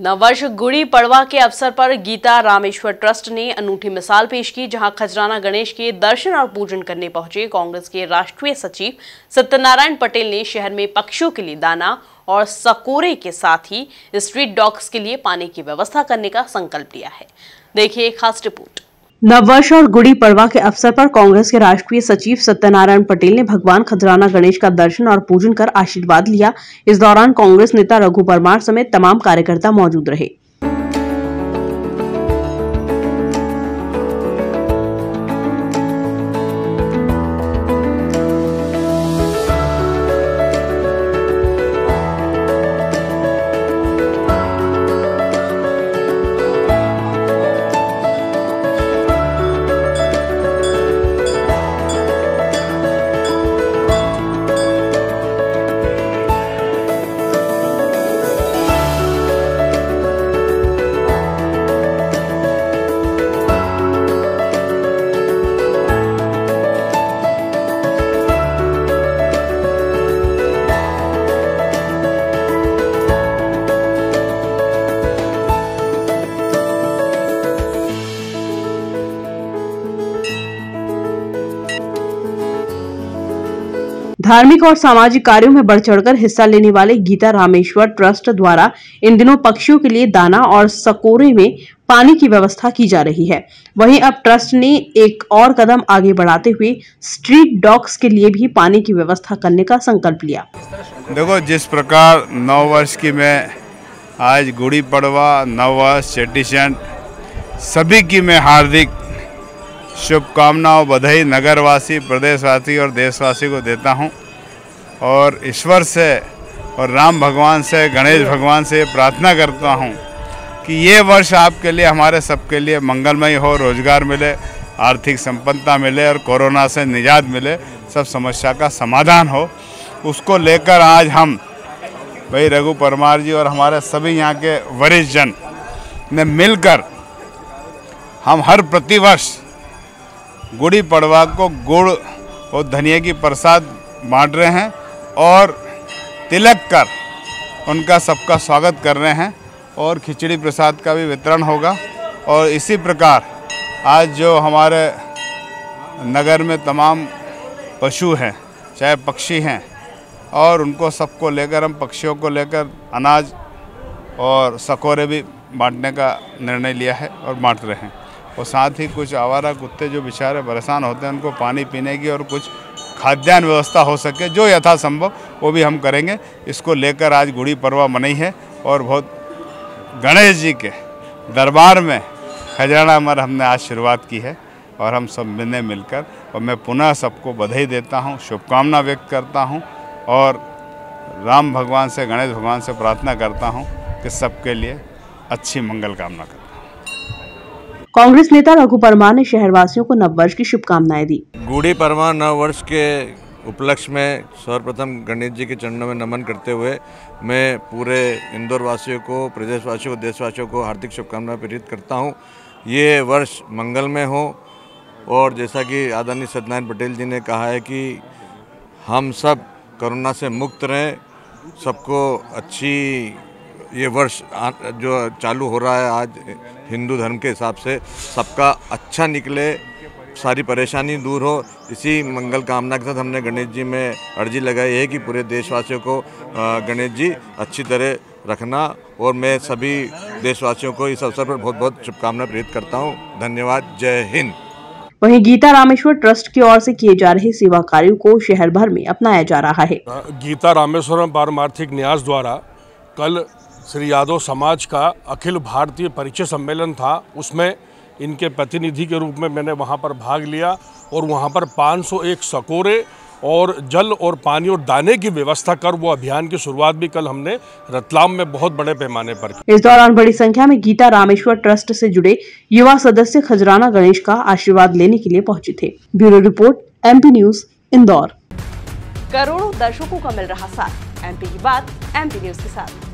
नववर्ष गुड़ी पड़वा के अवसर पर गीता रामेश्वर ट्रस्ट ने अनूठी मिसाल पेश की, जहाँ खजराना गणेश के दर्शन और पूजन करने पहुँचे। कांग्रेस के राष्ट्रीय सचिव सत्यनारायण पटेल ने शहर में पक्षियों के लिए दाना और सकोरे के साथ ही स्ट्रीट डॉग्स के लिए पानी की व्यवस्था करने का संकल्प लिया है। देखिए खास रिपोर्ट। नववर्ष और गुड़ी पड़वा के अवसर पर कांग्रेस के राष्ट्रीय सचिव सत्यनारायण पटेल ने भगवान खदराना गणेश का दर्शन और पूजन कर आशीर्वाद लिया। इस दौरान कांग्रेस नेता रघु परमार समेत तमाम कार्यकर्ता मौजूद रहे। धार्मिक और सामाजिक कार्यों में बढ़ चढ़कर हिस्सा लेने वाले गीता रामेश्वर ट्रस्ट द्वारा इन दिनों पक्षियों के लिए दाना और सकोरे में पानी की व्यवस्था की जा रही है। वहीं अब ट्रस्ट ने एक और कदम आगे बढ़ाते हुए स्ट्रीट डॉग्स के लिए भी पानी की व्यवस्था करने का संकल्प लिया। देखो, जिस प्रकार नौ वर्ष की मैं आज गुड़ी पड़वा नव वर्ष चेटीचंड सभी की मैं हार्दिक शुभकामनाओं बधाई नगरवासी, प्रदेशवासी और देशवासी को देता हूँ। और ईश्वर से और राम भगवान से, गणेश भगवान से प्रार्थना करता हूँ कि ये वर्ष आपके लिए, हमारे सबके लिए मंगलमय हो, रोज़गार मिले, आर्थिक संपन्नता मिले और कोरोना से निजात मिले, सब समस्या का समाधान हो। उसको लेकर आज हम भाई रघु परमार जी और हमारे सभी यहाँ के वरिष्ठ जन ने मिलकर हम हर प्रतिवर्ष गुड़ी पड़वा को गुड़ और धनिया की प्रसाद बांट रहे हैं और तिलक कर उनका सबका स्वागत कर रहे हैं और खिचड़ी प्रसाद का भी वितरण होगा। और इसी प्रकार आज जो हमारे नगर में तमाम पशु हैं, चाहे पक्षी हैं, और उनको सबको लेकर हम पक्षियों को लेकर अनाज और सकोरे भी बांटने का निर्णय लिया है और बांट रहे हैं। और साथ ही कुछ आवारा कुत्ते जो बेचारे परेशान होते हैं, उनको पानी पीने की और कुछ खाद्यान्न व्यवस्था हो सके, जो यथासंभव, वो भी हम करेंगे। इसको लेकर आज गुड़ी पर्वा मनाई है और बहुत गणेश जी के दरबार में खजाना मर हमने आज शुरुआत की है और हम सब मिलने मिलकर, और मैं पुनः सबको बधाई देता हूँ, शुभकामना व्यक्त करता हूँ और राम भगवान से, गणेश भगवान से प्रार्थना करता हूँ कि सबके लिए अच्छी मंगल कामना करता कांग्रेस नेता रघु परमार ने शहरवासियों को नववर्ष की शुभकामनाएँ दी। गुड़ी परमार नव वर्ष के उपलक्ष्य में सर्वप्रथम गणेश जी के चरणों में नमन करते हुए मैं पूरे इंदौर वासियों को, प्रदेशवासियों को देशवासियों को हार्दिक शुभकामनाएँ प्रेरित करता हूँ। ये वर्ष मंगलमय हो और जैसा कि आदरणीय सत्यनारायण पटेल जी ने कहा है कि हम सब कोरोना से मुक्त रहें, सबको अच्छी ये वर्ष जो चालू हो रहा है आज हिंदू धर्म के हिसाब से सबका अच्छा निकले सारी परेशानी दूर हो। इसी मंगल कामना के साथ हमने गणेश जी में अर्जी लगाई है कि पूरे देशवासियों को गणेश जी अच्छी तरह रखना और मैं सभी देशवासियों को इस अवसर पर बहुत बहुत शुभकामनाएँ प्रेरित करता हूँ। धन्यवाद। जय हिंद। वहीं गीता रामेश्वर ट्रस्ट की ओर से किए जा रहे सेवा कार्यों को शहर भर में अपनाया जा रहा है। गीता रामेश्वरम पारमार्थिक न्यास द्वारा कल श्री यादव समाज का अखिल भारतीय परिचय सम्मेलन था। उसमें इनके प्रतिनिधि के रूप में मैंने वहाँ पर भाग लिया और वहाँ पर 501 सकोरे और जल और पानी और दाने की व्यवस्था कर वो अभियान की शुरुआत भी कल हमने रतलाम में बहुत बड़े पैमाने पर की। इस दौरान बड़ी संख्या में गीता रामेश्वर ट्रस्ट से जुड़े युवा सदस्य खजराना गणेश का आशीर्वाद लेने के लिए पहुँचे थे। Bureau report MP news Indore. करोड़ों दर्शकों का मिल रहा साथ। एमपी की बात एमपी न्यूज़ के साथ।